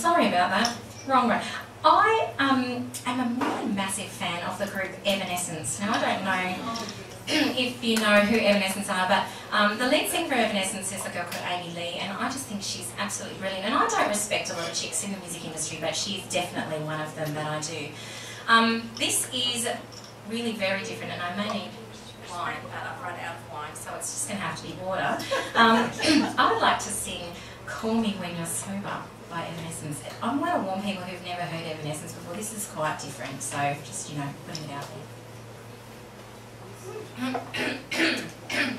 sorry about that. Wrong one. I um, am a really massive fan of the group Evanescence. Now, I don't know if you know who Evanescence are, but um, the lead singer for Evanescence is a girl called Amy Lee, and I just think she's absolutely brilliant. And I don't respect a lot of chicks in the music industry, but she's definitely one of them that I do. Um, this is really very different, and I may need wine, but I've run out of wine, so it's just going to have to be water. Um, I would like to sing Call Me When You're Sober by Evanescence. I want to warn people who've never heard Evanescence before, this is quite different, so just, you know, putting it out there.